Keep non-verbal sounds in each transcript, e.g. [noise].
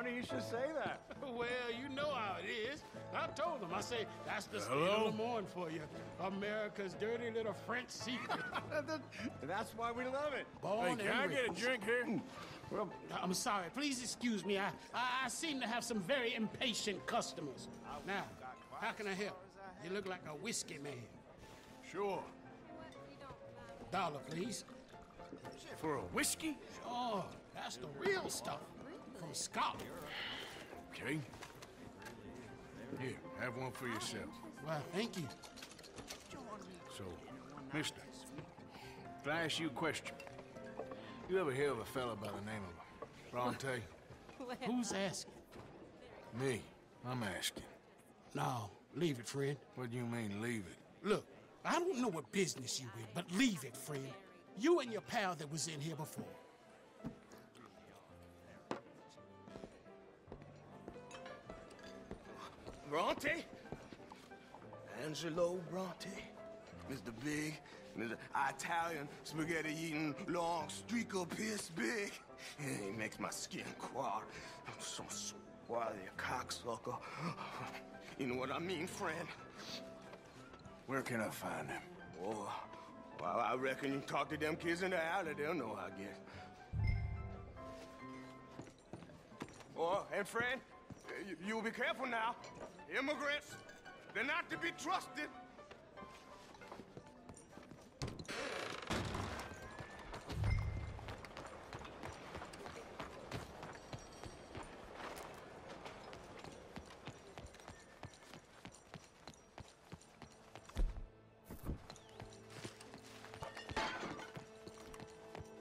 funny you should say that. [laughs] well, you know how it is. I told them. I say, that's the Hello? of Lemoyne for you. America's dirty little French secret. [laughs] That's why we love it. Born Hey, can I get a drink here? Well, I'm sorry. Please excuse me. I, I, I seem to have some very impatient customers. Now, how can I help? You look like a whiskey man. Sure. Dollar, please. For a whiskey? Sure. that's the real stuff. From Scotland. Okay. Here, have one for yourself. Well, thank you. So, mister, can I ask you a question? You ever hear of a fella by the name of Bronte? Who's asking? Me. I'm asking. No, leave it, friend. What do you mean, leave it? Look, I don't know what business you in, but leave it, friend. You and your pal that was in here before. Bronte? Angelo Bronte? Mr. Big, Mr. Italian spaghetti eating long streak of piss big. He makes my skin crawl. I'm so swally a cocksucker. You know what I mean, friend? Where can I find him? Oh, well, I reckon you talk to them kids in the alley, they'll know I guess. Oh, and friend, you, you'll be careful now. Immigrants, they're not to be trusted.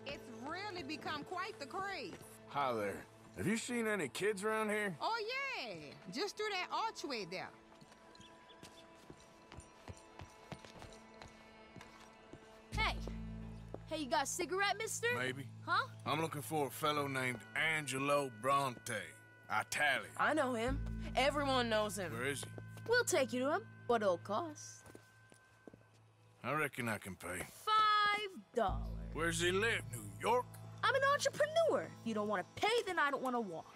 It's really become quite the craze. Hi there. Have you seen any kids around here? Oh, yeah. Just through that archway there. Hey! Hey, you got a cigarette, mister? Maybe. Huh? I'm looking for a fellow named Angelo Bronte. Italian. I know him. Everyone knows him. Where is he? We'll take you to him. What it'll cost? I reckon I can pay. Five dollars. Where's he live? New York? I'm an entrepreneur. If you don't want to pay, then I don't want to walk.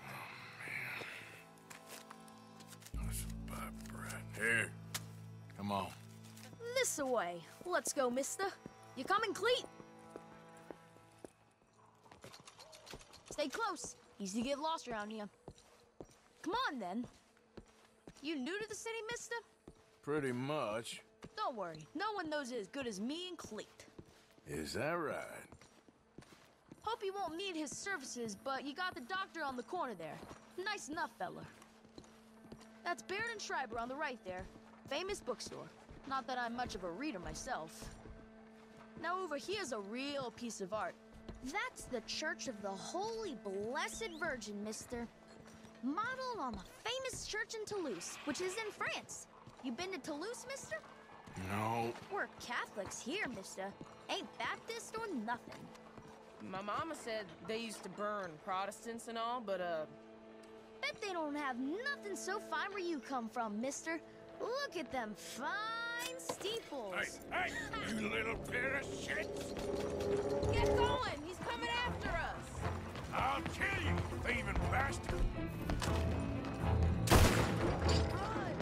Here. Come on. This away. Let's go, mister. You coming, Cleet? Stay close. Easy to get lost around here. Come on, then. You new to the city, mister? Pretty much. Don't worry. No one knows it as good as me and Cleet. Is that right? Hope you won't need his services, but you got the doctor on the corner there. Nice enough, fella. That's Baird and Schreiber on the right there. Famous bookstore. Not that I'm much of a reader myself. Now over here's a real piece of art. That's the Church of the Holy Blessed Virgin, mister. Modeled on the famous church in Toulouse, which is in France. You been to Toulouse, mister? No. We're Catholics here, mister. Ain't Baptist or nothing. My mama said they used to burn Protestants and all, but uh, Bet they don't have nothing so fine where you come from, mister. Look at them fine steeples. Hey, hey, you little pair of shits! get going! He's coming after us! I'll kill you, thieving bastard! Bye,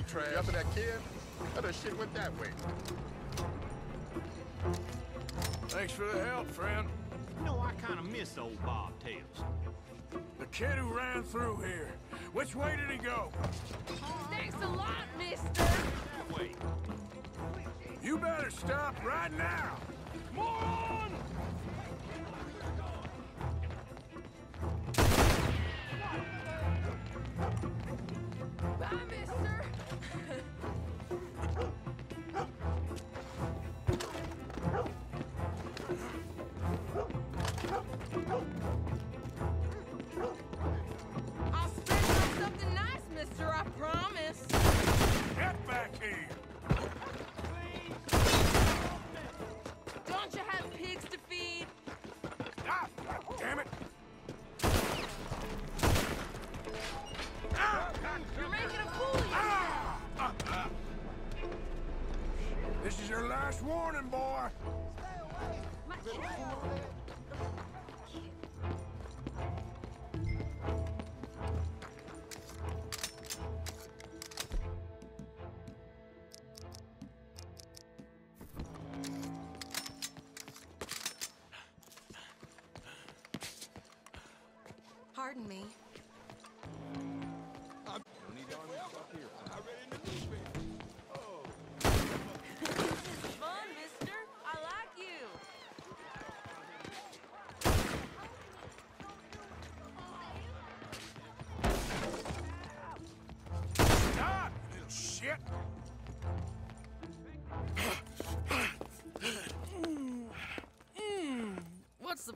street trash. You after that kid? That other shit went that way. Thanks for the help, friend. You know, I kind of miss old Bob Tails. The kid who ran through here. Which way did he go? Thanks a lot, mister! That way. You better stop right now. Moron! I'll spend on something nice, mister, I promise. Get back here! Don't you have pigs to feed? Ah, damn it! You're making a fool of yourself. Ah. This is your last warning, boy! Stay away! Pardon me.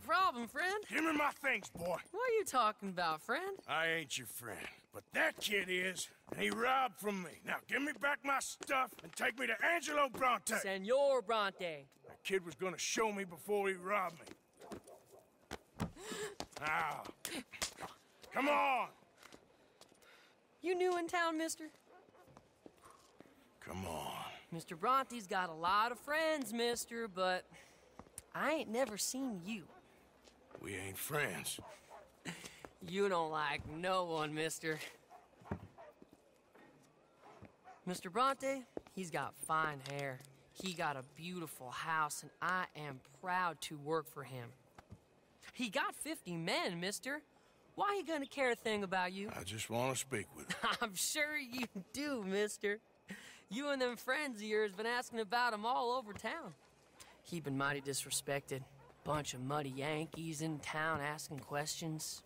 Problem, friend? Give me my things, boy. What are you talking about, friend? I ain't your friend, but that kid is, and he robbed from me. Now give me back my stuff and take me to Angelo Bronte. Senor Bronte. That kid was gonna show me before he robbed me. Now, come on, You new in town, mister? come on. Mr. Bronte's got a lot of friends, mister, but I ain't never seen you. We ain't friends. You don't like no one, mister. Mr. Bronte, he's got fine hair. He got a beautiful house, and I am proud to work for him. He got 50 men, mister. Why he gonna care a thing about you? I just want to speak with him. [laughs] I'm sure you do, mister. You and them friends of yours been asking about him all over town. He been mighty disrespected. Bunch of muddy Yankees in town asking questions.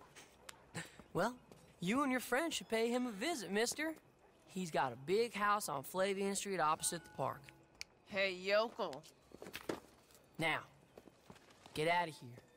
[laughs] Well, you and your friend should pay him a visit, mister. He's got a big house on Flavian Street opposite the park. Hey, yokel. Now, get out of here.